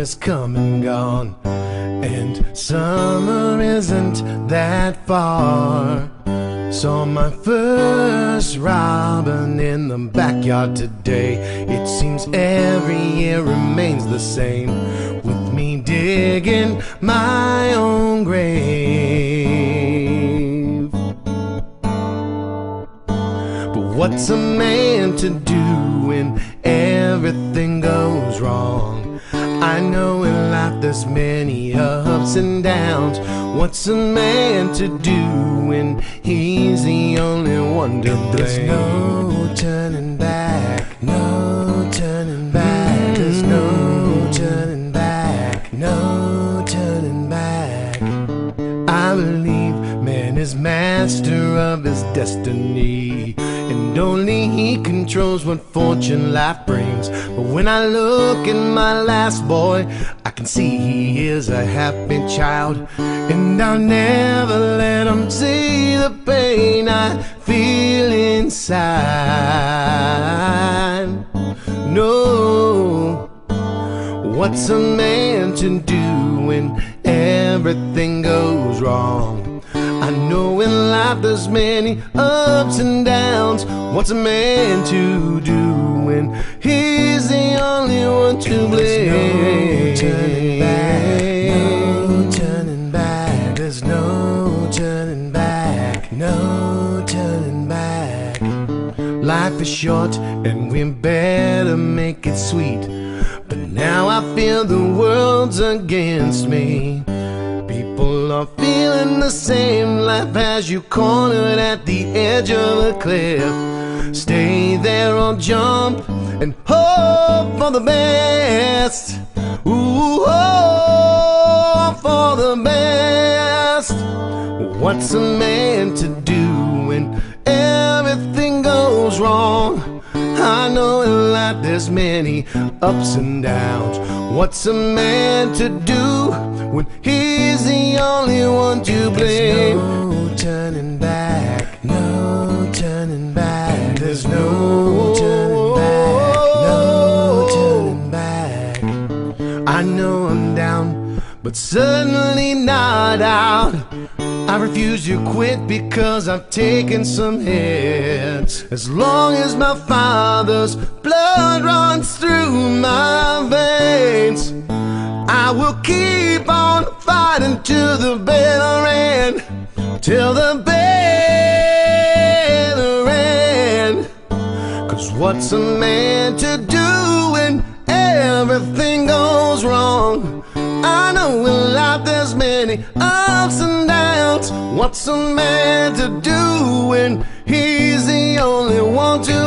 has come and gone, and summer isn't that far. Saw my first robin in the backyard today. It seems every year remains the same, with me digging my own grave. But what's a man to do when everything goes wrong? I know in life there's many ups and downs. What's a man to do when he's the only one to blame? There's no turning back, no turning back. There's no turning back, no turning back. I believe man is master of his destiny. And only he controls what fortune life brings. But when I look at my last boy, I can see he is a happy child. And I'll never let him see the pain I feel inside. No. What's a man to do when everything goes wrong? Know in life there's many ups and downs. What's a man to do when he's the only one to blame? No turning back, no turning back. There's no turning back, no turning back. Life is short and we better make it sweet. But now I feel the world's against me. Are feeling the same life as you cornered at the edge of a cliff. Stay there or jump and hope for the best. Ooh, hope for the best. What's a man to do when everything goes wrong? I know in life there's many ups and downs. What's a man to do when he's the only one to blame? no turning back, no turning back. There's no turning back, no turning back. I know I'm down, but certainly not out. Refuse to quit because I've taken some hits. As long as my father's blood runs through my veins, I will keep on fighting to the bitter end, till the bitter end. Cause what's a man to do when everything goes wrong? I know in life there's many ups and downs. What's a man to do when he's the only one to